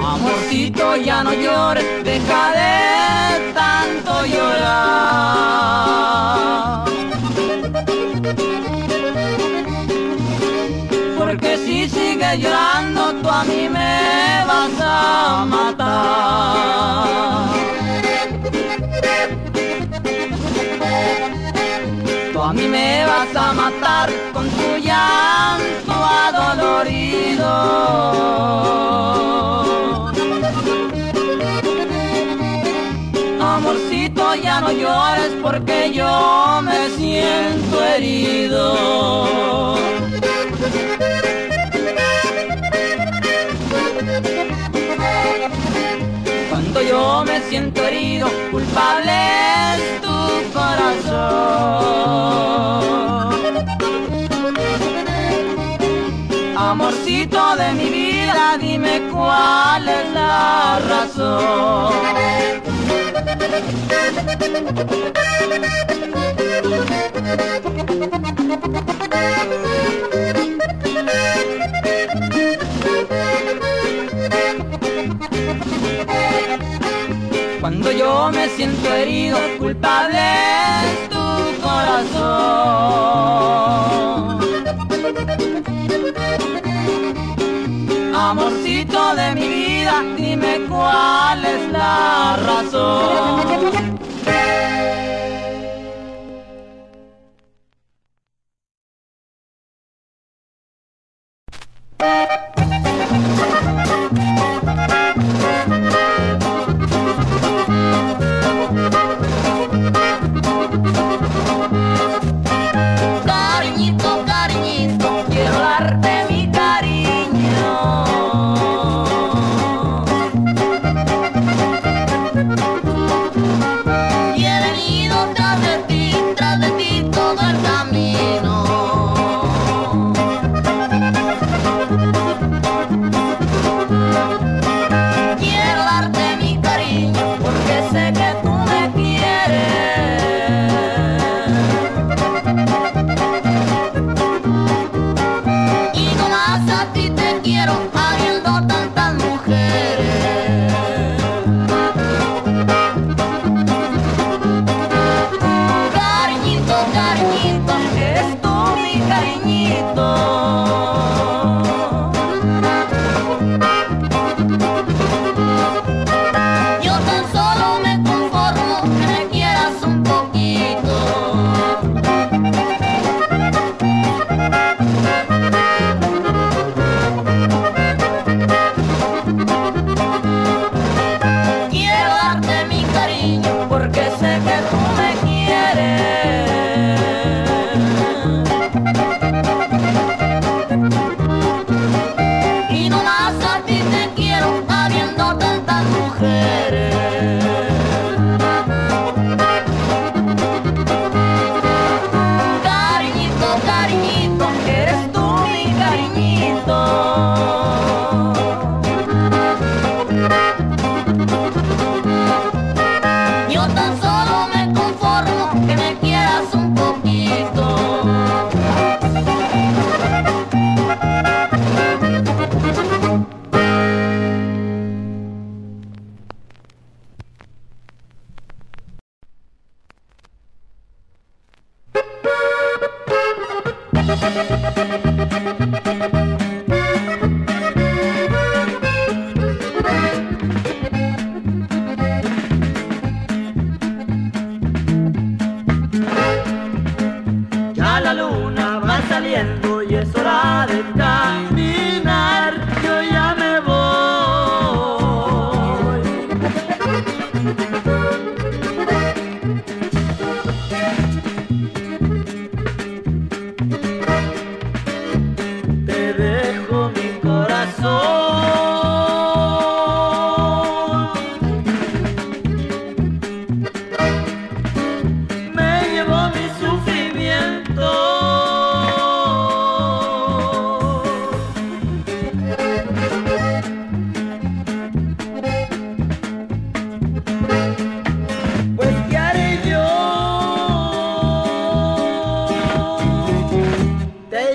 Amorcito, ya no llores, deja de tanto llorar. Porque si sigues llorando, a mí me vas a matar. Tú a mí me vas a matar con tu llanto adolorido. Amorcito, ya no llores porque yo me siento herido. Yo me siento herido, culpable es tu corazón. Amorcito de mi vida, dime cuál es la razón. Me siento herido, culpable es tu corazón. Amorcito de mi vida, dime cuál es la razón.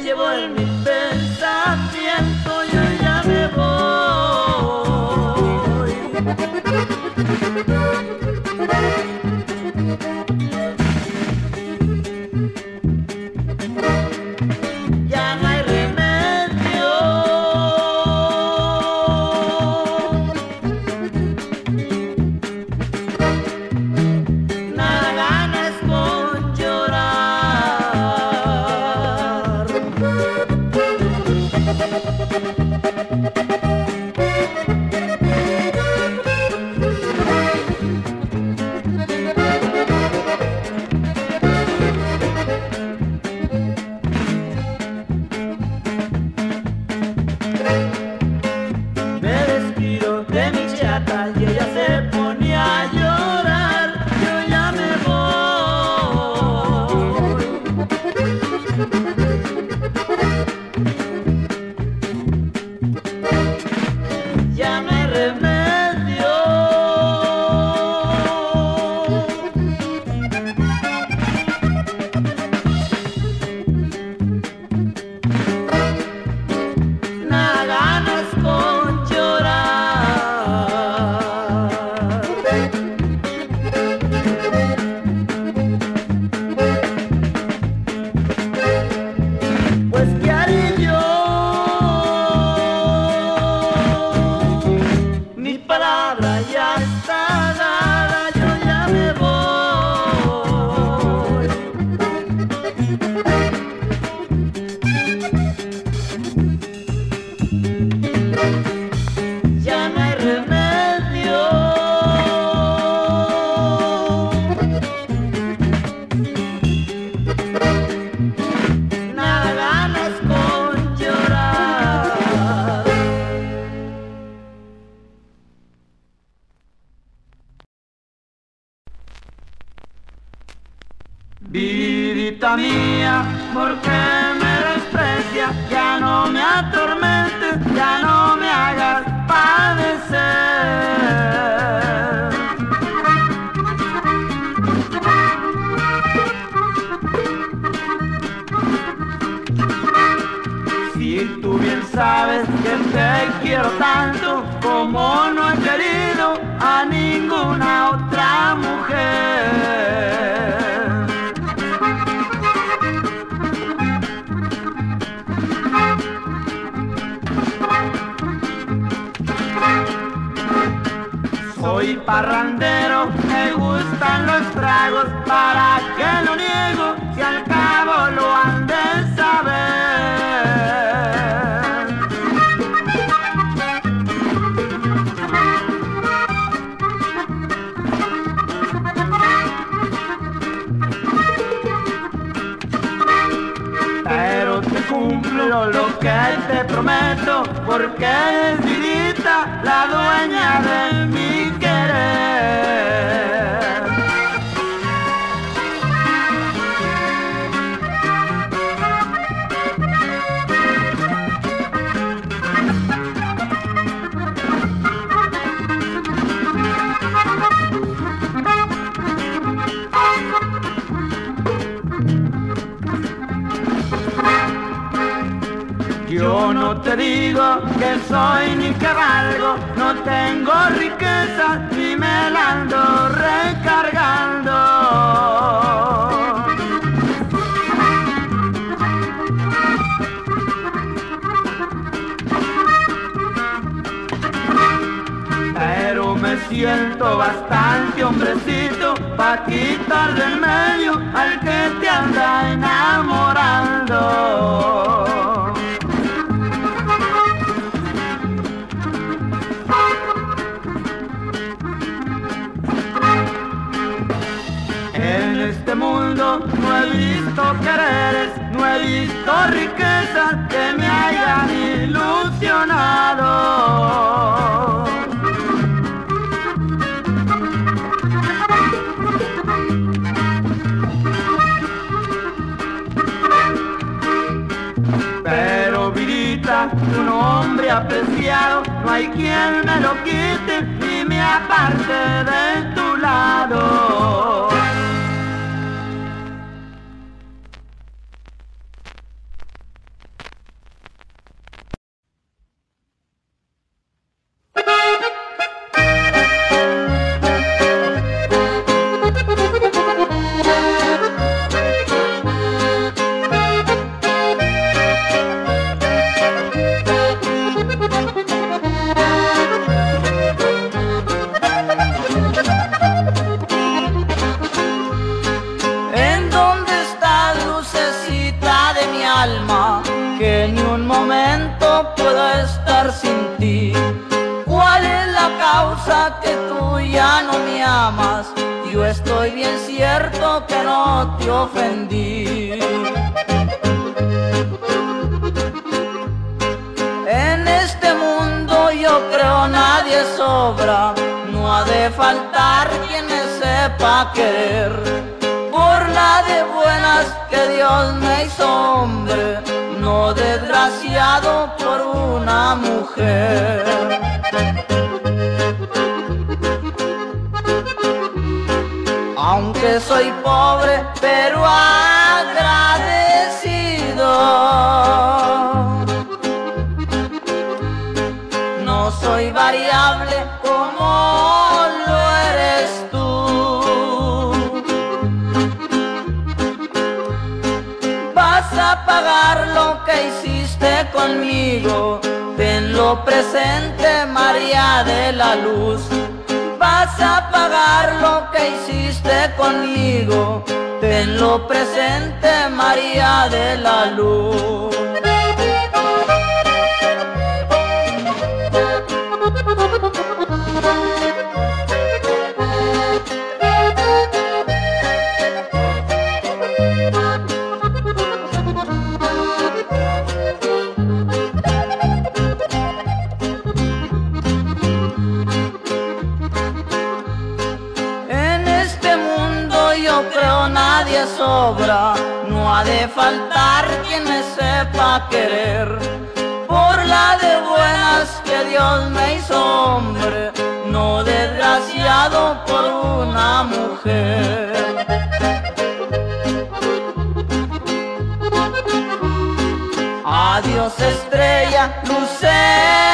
llevo en mi pecho. Música ya no me atormentes, ya no me hagas padecer. Si tú bien sabes que te quiero tanto como no he querido a ninguna otra mujer. Soy parrandero, me gustan los tragos, para que lo niego, si al cabo lo han de saber. Pero te cumplo lo que te prometo, porque es Virita la dueña de mí. que soy Nicaragua, no tengo riqueza ni me la ando recargando. Pero me siento bastante hombrecito pa' quitar del medio al que te anda enamorando. no he visto riquezas que me hayan ilusionado. Pero Virita, un hombre apreciado, no hay quien me lo quite y me aparte de tu lado. Cierto que no te ofendí. En este mundo yo creo nadie sobra, no ha de faltar quien sepa querer. Por la de buenas que Dios me hizo hombre, no desgraciado por una mujer. Soy pobre, pero agradecido. No soy variable como lo eres tú. Vas a pagar lo que hiciste conmigo. Tenlo presente, María de la Luz. A pagar lo que hiciste conmigo. Tenlo presente, María de la Luz. Por una mujer. Adiós estrella, lucero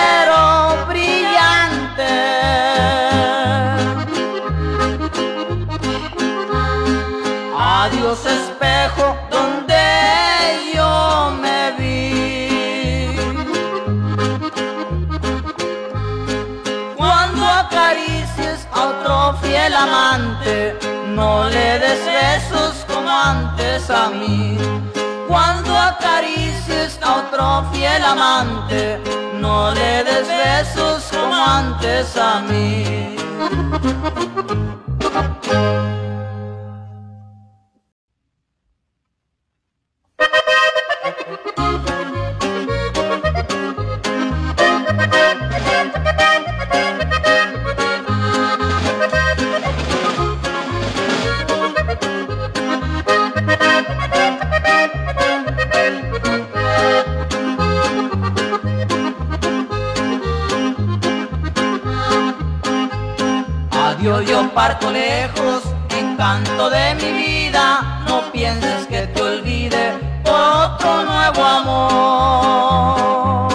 a mí. Cuando acaricies a otro fiel amante, no le des besos como antes a mí. Parto lejos, encanto de mi vida. No pienses que te olvide otro nuevo amor.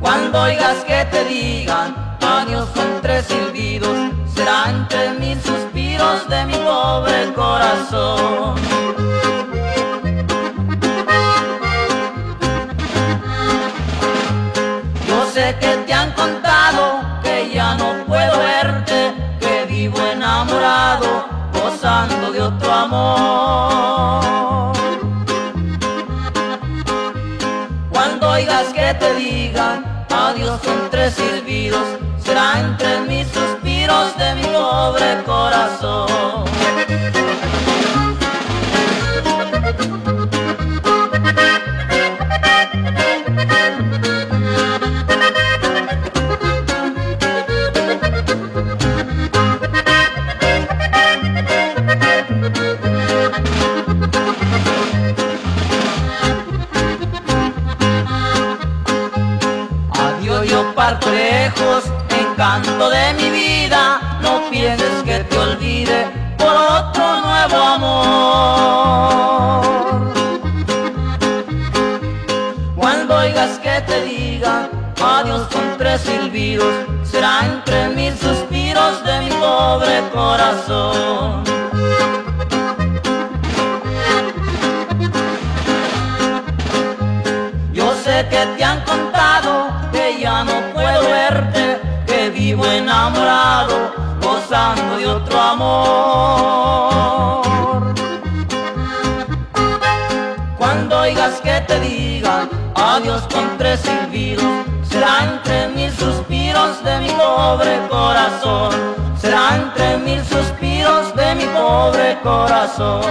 Cuando oigas que te digan adiós son tres silbidos, será entre mil suspiros de mi pobre corazón. Sé que te han contado otro amor. Cuando oigas que te digan adiós son tres silbidos, será entre mis suspiros de mi pobre corazón. Yo sé que te han contado que ya no puedo verte, que vivo enamorado, gozando de otro amor. Cuando oigas que te digan adiós con tres silbidos, será serán tres mil suspiros de mi pobre corazón, serán tres mil suspiros de mi pobre corazón.